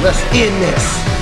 Let's end this.